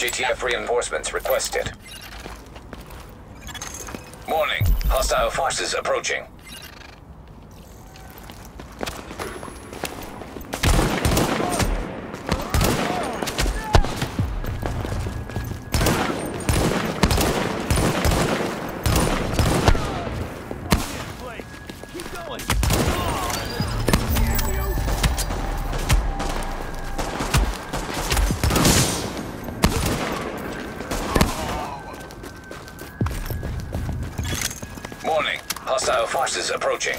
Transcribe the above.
GTF reinforcements requested. Warning. Hostile forces approaching. Warning. Hostile forces approaching.